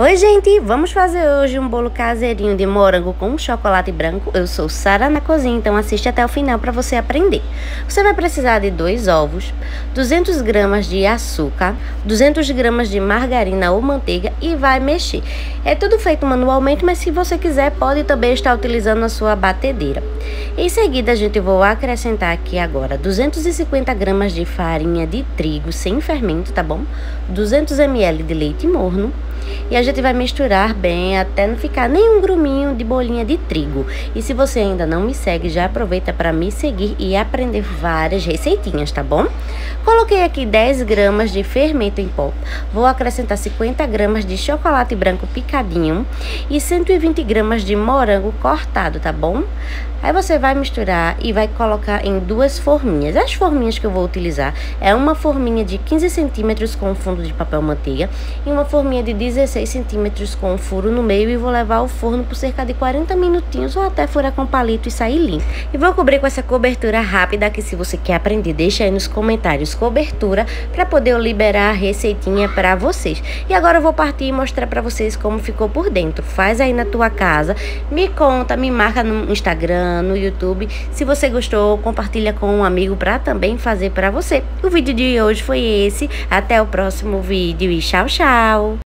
Oi, gente! Vamos fazer hoje um bolo caseirinho de morango com chocolate branco. Eu sou Sara na cozinha, então assiste até o final para você aprender. Você vai precisar de dois ovos, 200 gramas de açúcar, 200 gramas de margarina ou manteiga e vai mexer. É tudo feito manualmente, mas se você quiser, pode também estar utilizando a sua batedeira. Em seguida, a gente vou acrescentar aqui agora 250 gramas de farinha de trigo sem fermento, tá bom? 200 ml de leite morno e a gente vai misturar bem até não ficar nenhum gruminho de bolinha de trigo. E se você ainda não me segue, já aproveita para me seguir e aprender várias receitinhas, tá bom? Coloquei aqui 10 gramas de fermento em pó. Vou acrescentar 50 gramas de chocolate branco picadinho e 120 gramas de morango cortado, tá bom? Aí você vai misturar e vai colocar em duas forminhas. As forminhas que eu vou utilizar é uma forminha de 15 centímetros com fundo de papel manteiga e uma forminha de 16 centímetros com furo no meio e vou levar ao forno por cerca de 40 minutinhos ou até furar com palito e sair limpo. E vou cobrir com essa cobertura rápida que se você quer aprender, deixa aí nos comentários cobertura para poder eu liberar a receitinha para vocês. E agora eu vou partir e mostrar para vocês como ficou por dentro. Faz aí na tua casa, me conta, me marca no Instagram, no YouTube. Se você gostou, compartilha com um amigo para também fazer para você. O vídeo de hoje foi esse. Até o próximo vídeo e tchau, tchau!